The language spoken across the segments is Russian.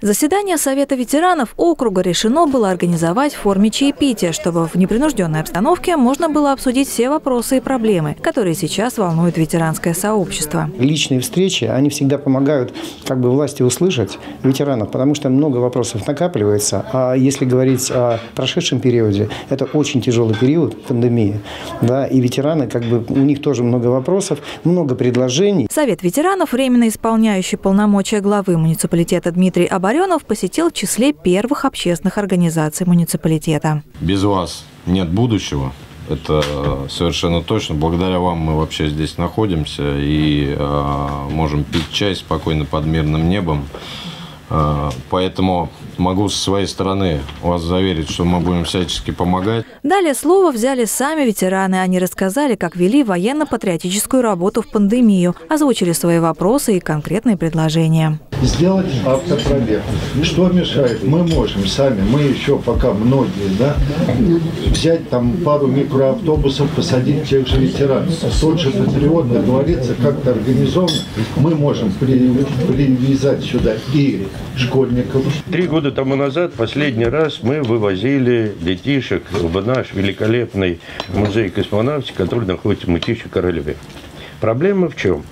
Заседание Совета ветеранов округа решено было организовать в форме чаепития, чтобы в непринужденной обстановке можно было обсудить все вопросы и проблемы, которые сейчас волнуют ветеранское сообщество. Личные встречи, они всегда помогают как бы власти услышать ветеранов, потому что много вопросов накапливается. А если говорить о прошедшем периоде, это очень тяжелый период пандемии, да, и ветераны, как бы у них тоже много вопросов, много предложений. Совет ветеранов, временно исполняющий полномочия главы муниципалитета Дмитрий Абарев, Баренов посетил в числе первых общественных организаций муниципалитета. Без вас нет будущего. Это совершенно точно. Благодаря вам мы вообще здесь находимся и э, можем пить чай спокойно под мирным небом. Э, поэтому могу со своей стороны вас заверить, что мы будем всячески помогать. Далее слово взяли сами ветераны. Они рассказали, как вели военно-патриотическую работу в пандемию, озвучили свои вопросы и конкретные предложения сделать автопробег. Что мешает? Мы можем сами, мы еще пока многие, да, взять там пару микроавтобусов, посадить тех же ветеранов. Тот же патриот договориться как-то организованно, мы можем привязать сюда и школьников. Три года тому назад, последний раз, мы вывозили детишек в наш великолепный музей космонавтики, который находится в Мытище Королеве. Проблема в чем?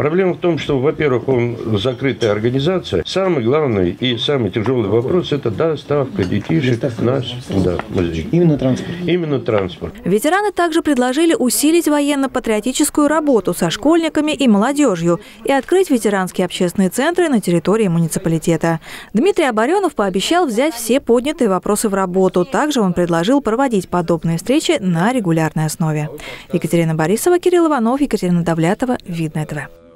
Проблема в том, что, во-первых, он закрытая организация. Самый главный и самый тяжелый вопрос – это доставка детишек в наш да, музей. Именно транспорт. Именно транспорт. Ветераны также предложили усилить военно-патриотическую работу со школьниками и молодежью и открыть ветеранские общественные центры на территории муниципалитета. Дмитрий Оборенов пообещал взять все поднятые вопросы в работу. Также он предложил проводить подобные встречи на регулярной основе. Екатерина Борисова, Кирилл Иванов, Екатерина Давлятова. Видно ТВ.